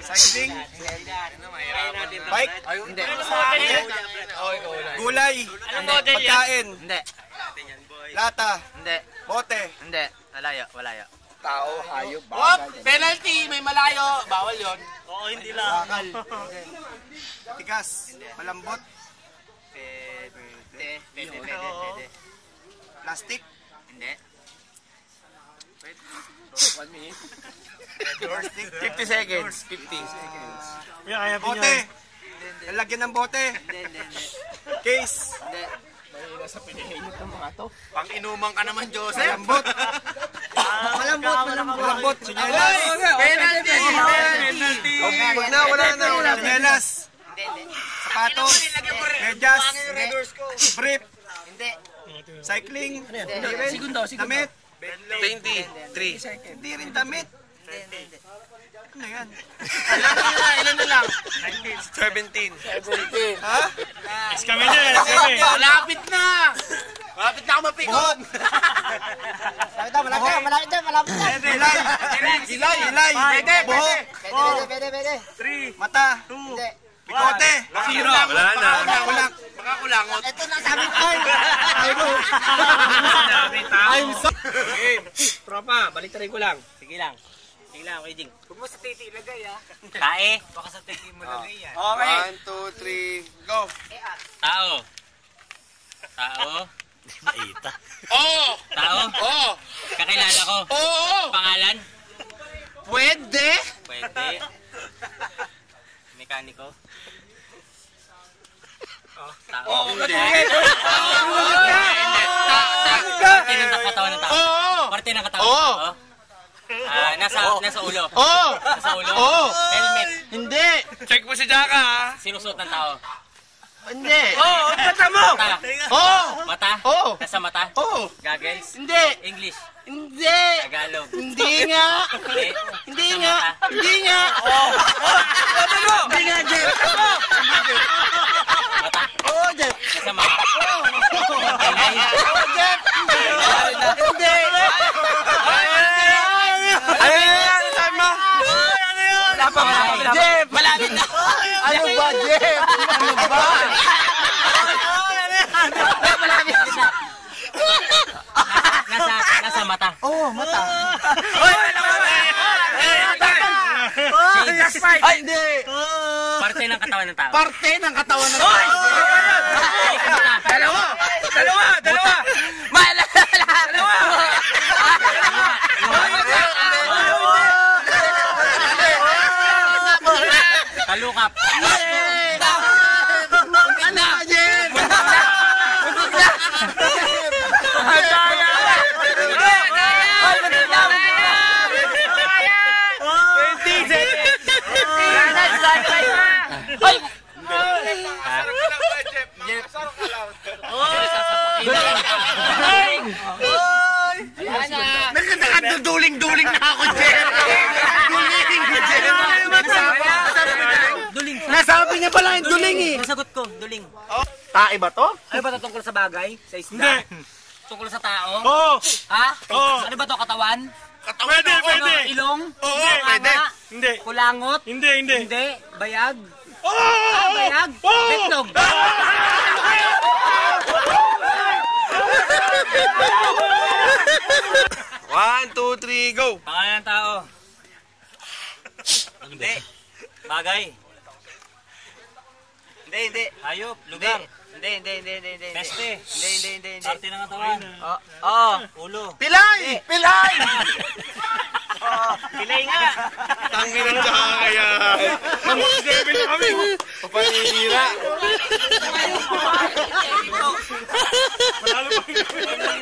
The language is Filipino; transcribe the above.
Cycling? Bike? Hindi. Gulay? Pagkain? Hindi. Lata? Hindi. Bote? Hindi. Walayo, walayo. Tao, hayop, Wop! Penalty! May malayo! Bawal yon. Oo, hindi lang. Bakal? Tigas? Malambot? Pwede. Pwede, pwede, pwede. Plastic? Hindi. Plastic? 50 seconds. 50. Kaya kaya Bote? Lalagyan ng bote? Hindi, hindi, hindi. Case? Hindi. Pang inuman ka naman, Joseph. Malambot? Malambot, malambot. Malambot? Sinyelas? Penalty! Penalty! Wag na, wala na. Sinyelas? Hindi, hindi. Sapatos? Medyas? Brief? Hindi. Cycling? Damit? 23. Hindi rin damit. Ano yan? Ilan na lang? Ilan na lang? 17. Ha? Is kami na, kami. Malapit na! Malapit na ako mapikon! Malapit na, malapit na, malapit na, malapit na. Ilay? Ilay? Ilay? Pwede? Pwede, pwede, pwede, pwede. Mata? Hindi. Bikote? Zero. Wala na. Baka kulangot. Ito na sabi ko. Ay, mo. I'm so... Tropa, balik ko lang. Sige lang. Sige lang, okay, Jing. Huwag mo sa titi ilagay ah. Kae. Baka sa tiki mo lagay yan. Okay. One, two, three, go. Tao. Tao. Maita. Oo! Tao. Oo! Kakilala ko. Oo! Pangalan? Pwede! Pwede. Mekaniko. Oh, tao. Oo! Parte ng katawan ng tao. Oo! Parte ng katawan. Oo. Oo. Ah, nasa nasa ulo. Oo! Nasa ulo. Oo. Helmet. Hindi! Check mo si Jaka ha! Sinusuot ng tao. Hindi! Oo! Kata mo! Mata. Oo! Mata. Oo! Nasa mata. Oo! Goggles. Hindi! English. Hindi! Tagalog. Hindi nga! Hindi. Hindi Nasa nga! mata. Hindi nga! Hindi nga, Jeff! Mata. Oo, Jeff! Nasa mata. Kilay. Oo, Jeff! Hindi! Ano yan? Sabi mo? Wala pa, wala pa. Jeff! Malapit na! Ano ba, Jeff? Ano ba? Malapit na! Nasa nasa mata. Oo, mata. Oy, ano ba? Ay, hindi! Parte ng katawan ng tao. Parte ng katawan ng tao. Dalawa! Dalawa! Dalawa! Dalawa! Duling-duling na ako, Jeff! Duling! Duling. Nasabi niya pala yung duling eh! Nasagot ko, duling. Tae ba to? Ano ba to tungkol sa bagay? Sa isda? Hindi. Tungkol sa tao? Oo! Ha? Oo. Ano ba to katawan? Pwede, Ano, ilong? Oo, Tama? pwede. Hindi. Kulangot? Hindi, hindi. Hindi. Bayag? Oh! Ah, bayag? Betlog? One, two, three, go! Pangalan ng tao. Hindi. Bagay. Hindi, hindi. Hayop, lugar. Hindi, hindi, hindi, hindi, hindi. Peste. Hindi, hindi, hindi, hindi. Parte ng katawan. Oo. Oh, oh. Ulo. Pilay! Hindi. Pilay! oh, pilay nga. Tangin ang tsaka kaya. Namus level na kami. Papanihira. Papanihira. Pero dale,